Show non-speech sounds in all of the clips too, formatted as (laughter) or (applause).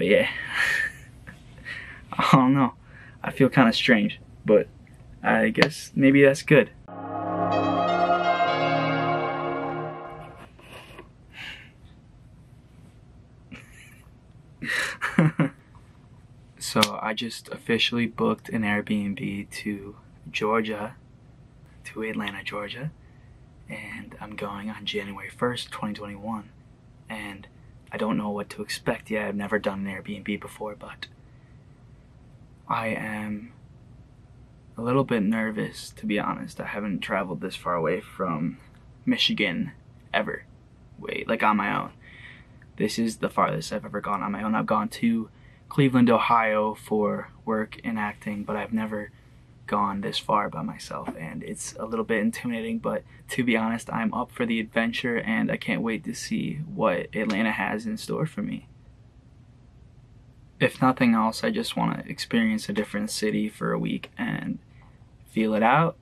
But yeah, (laughs) I don't know. I feel kind of strange, but I guess maybe that's good. (laughs) so I just officially booked an Airbnb to Georgia, to Atlanta, Georgia, and I'm going on January 1st, 2021. And I don't know what to expect yet. I've never done an Airbnb before, but I am a little bit nervous, to be honest. I haven't traveled this far away from Michigan ever. Wait, like on my own. This is the farthest I've ever gone on my own. I've gone to Cleveland, Ohio for work and acting, but I've never gone this far by myself and it's a little bit intimidating but to be honest I'm up for the adventure and I can't wait to see what Atlanta has in store for me. If nothing else I just want to experience a different city for a week and feel it out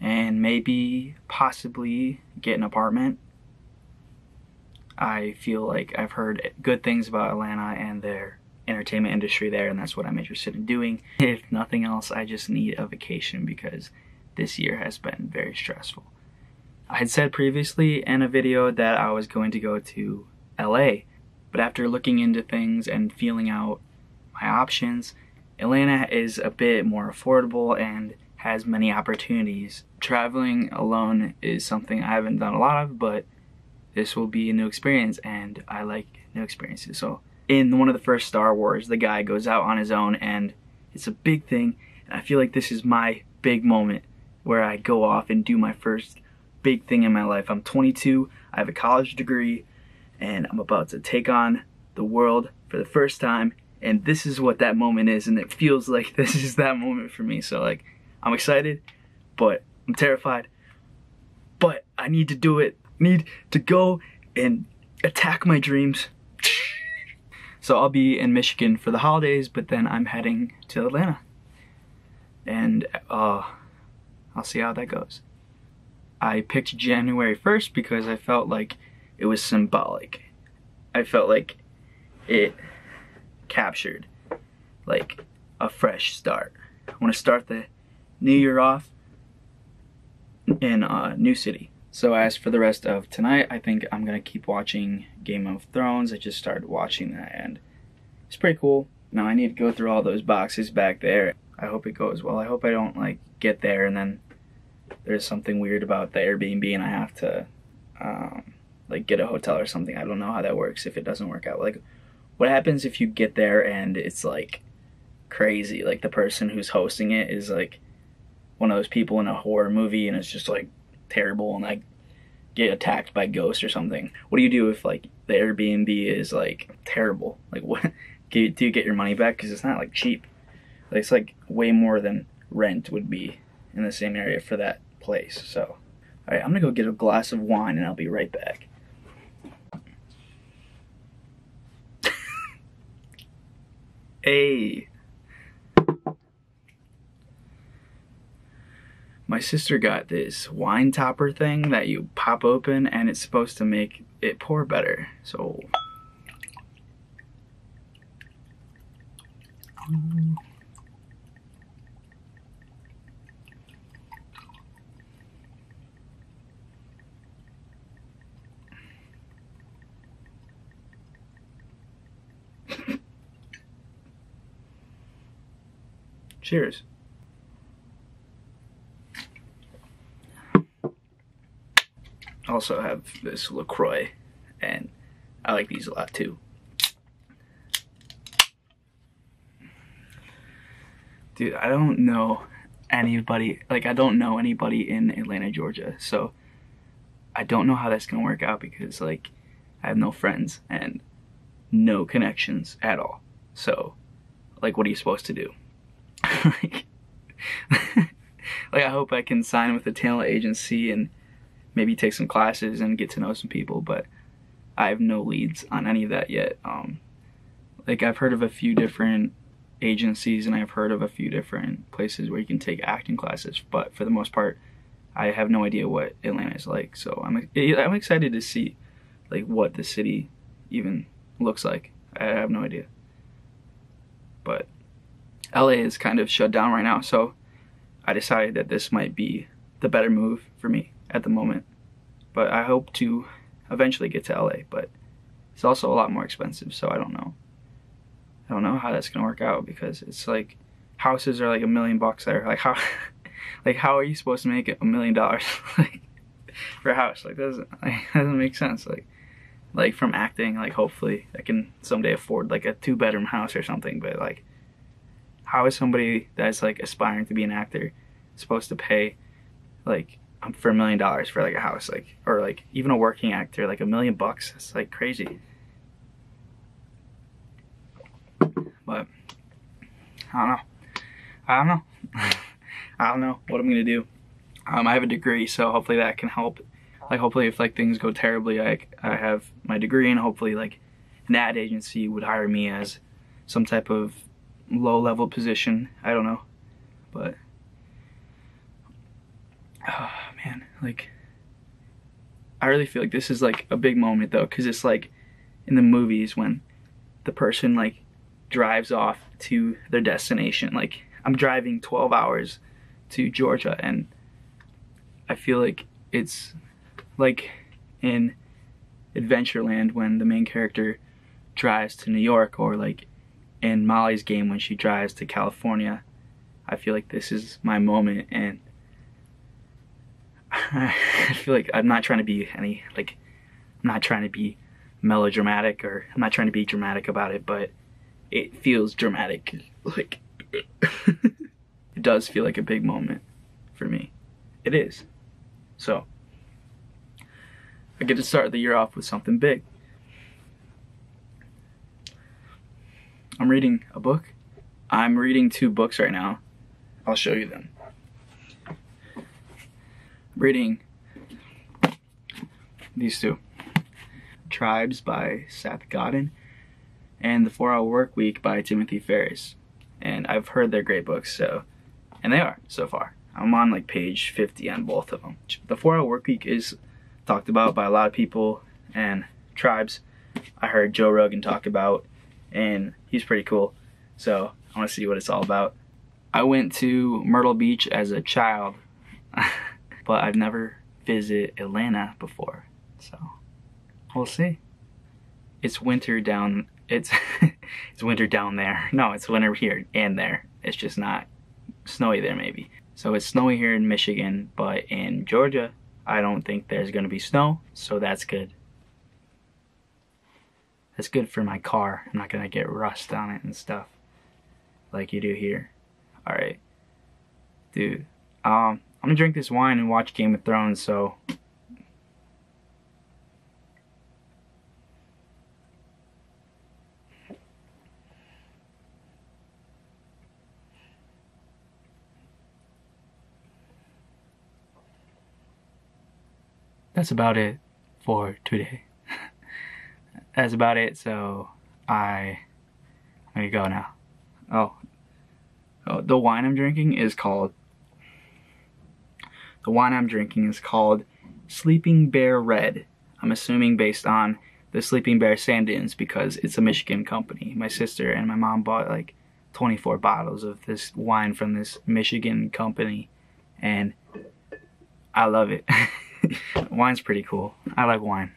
and maybe possibly get an apartment. I feel like I've heard good things about Atlanta and their entertainment industry there and that's what I'm interested in doing. If nothing else, I just need a vacation because this year has been very stressful. I had said previously in a video that I was going to go to LA, but after looking into things and feeling out my options, Atlanta is a bit more affordable and has many opportunities. Traveling alone is something I haven't done a lot of, but this will be a new experience and I like new experiences. So in one of the first Star Wars, the guy goes out on his own and it's a big thing. And I feel like this is my big moment where I go off and do my first big thing in my life. I'm 22, I have a college degree, and I'm about to take on the world for the first time. And this is what that moment is, and it feels (laughs) like this is that moment for me. So, like, I'm excited, but I'm terrified. But I need to do it. Need to go and attack my dreams so I'll be in Michigan for the holidays, but then I'm heading to Atlanta. And uh, I'll see how that goes. I picked January 1st because I felt like it was symbolic. I felt like it captured like a fresh start. I want to start the new year off in a new city. So as for the rest of tonight, I think I'm gonna keep watching Game of Thrones. I just started watching that and it's pretty cool. Now I need to go through all those boxes back there. I hope it goes well. I hope I don't like get there and then there's something weird about the Airbnb and I have to um, like get a hotel or something. I don't know how that works if it doesn't work out. Like what happens if you get there and it's like crazy? Like the person who's hosting it is like one of those people in a horror movie and it's just like terrible and like get attacked by ghosts or something. What do you do if like the Airbnb is like terrible? Like what (laughs) do you, do you get your money back because it's not like cheap. Like, it's like way more than rent would be in the same area for that place. So, all right, I'm gonna go get a glass of wine and I'll be right back. (laughs) hey. My sister got this wine topper thing that you pop open and it's supposed to make it pour better. So (laughs) Cheers. Also have this LaCroix, and I like these a lot too. Dude, I don't know anybody, like I don't know anybody in Atlanta, Georgia, so I don't know how that's gonna work out because like I have no friends and no connections at all. So, like what are you supposed to do? (laughs) (laughs) like, I hope I can sign with a talent agency and maybe take some classes and get to know some people, but I have no leads on any of that yet. Um, like I've heard of a few different agencies and I've heard of a few different places where you can take acting classes, but for the most part, I have no idea what Atlanta is like. So I'm I'm excited to see like what the city even looks like. I have no idea. but LA is kind of shut down right now, so I decided that this might be the better move for me at the moment. But I hope to eventually get to LA, but it's also a lot more expensive, so I don't know. I don't know how that's gonna work out because it's like houses are like a million bucks there. Like how, (laughs) like how are you supposed to make a million dollars (laughs) like for a house? Like that doesn't (laughs) like, doesn't make sense. Like like from acting, like hopefully I can someday afford like a two bedroom house or something. But like, how is somebody that's like aspiring to be an actor supposed to pay like for a million dollars for like a house, like or like even a working actor, like a million bucks? It's like crazy. But I don't know. I don't know. (laughs) I don't know what I'm gonna do. Um, I have a degree, so hopefully that can help. Like hopefully if like things go terribly, I I have my degree, and hopefully like an ad agency would hire me as some type of low level position. I don't know, but (sighs) oh man, like I really feel like this is like a big moment though, because it's like in the movies when the person like drives off to their destination. Like I'm driving 12 hours to Georgia and I feel like it's like in Adventureland when the main character drives to New York or like in Molly's game when she drives to California. I feel like this is my moment and (sighs) I feel like I'm not trying to be any like I'm not trying to be melodramatic or I'm not trying to be dramatic about it, but it feels dramatic. Like (laughs) it does feel like a big moment for me. It is. So I get to start the year off with something big. I'm reading a book. I'm reading two books right now. I'll show you them. Reading these two. Tribes by Seth Godin and The 4 Hour Work Week by Timothy Ferriss. And I've heard they're great books, so, and they are so far. I'm on like page 50 on both of them. The 4 Hour Work Week is talked about by a lot of people and tribes. I heard Joe Rogan talk about, and he's pretty cool. So I want to see what it's all about. I went to Myrtle Beach as a child, but I've never visited Atlanta before. So we'll see. It's winter down it's (laughs) it's winter down there. No, it's winter here and there. It's just not snowy there maybe. So it's snowy here in Michigan, but in Georgia, I don't think there's gonna be snow, so that's good. That's good for my car. I'm not gonna get rust on it and stuff like you do here. Alright. Dude, um, I'm gonna drink this wine and watch Game of Thrones, so that's about it for today. (laughs) that's about it, so I, I'm gonna go now. Oh, oh, the wine I'm drinking is called, the wine I'm drinking is called Sleeping Bear Red. I'm assuming based on the Sleeping Bear Sand Dunes because it's a Michigan company. My sister and my mom bought like 24 bottles of this wine from this Michigan company and I love it. (laughs) Wine's pretty cool. I like wine.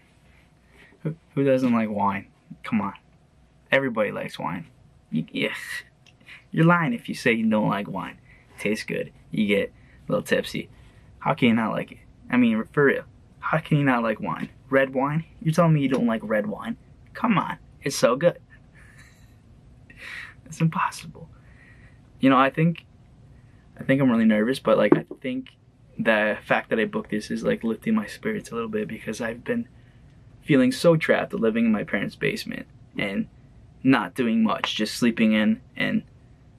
Who, doesn't like wine? Come on. Everybody likes wine. You, yeah. You're lying if you say you don't like wine. Tastes good. You get a little tipsy. How can you not like it? I mean, for real. How can you not like wine? Red wine? You're telling me you don't like red wine? Come on. It's so good. (laughs) it's impossible. You know, I think I think I'm really nervous, but like I think the fact that I booked this is like lifting my spirits a little bit because I've been feeling so trapped living in my parents' basement and not doing much, just sleeping in and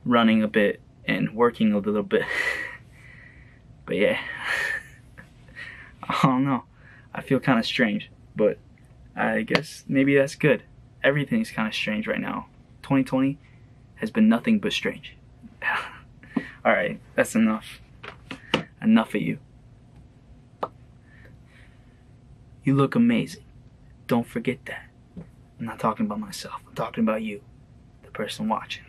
running a bit and working a little bit. (laughs) but yeah, (laughs) I don't know. I feel kind of strange, but I guess maybe that's good. Everything's kind of strange right now. 2020 has been nothing but strange. (laughs) Alright, that's enough. Enough of you. You look amazing. Don't forget that. I'm not talking about myself. I'm talking about you, the person watching.